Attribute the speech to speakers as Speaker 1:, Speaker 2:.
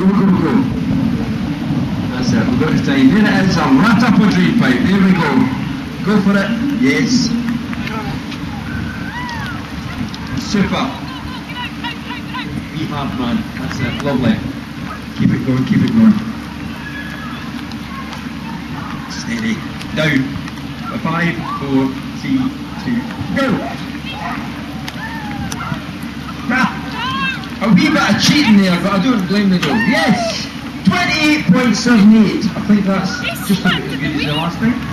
Speaker 1: Go, go, go. That's it, we've got the time. There it is, a rat up a drain pipe. There we go. Go for it. Yes. Super. Be hard, man. That's it. Lovely. Keep it going, keep it going. Steady. Down. Five, four, three, two, go. A wee bit of cheating there, but I don't blame the dog. Yes! 28.78. I think that's just as good as the last time.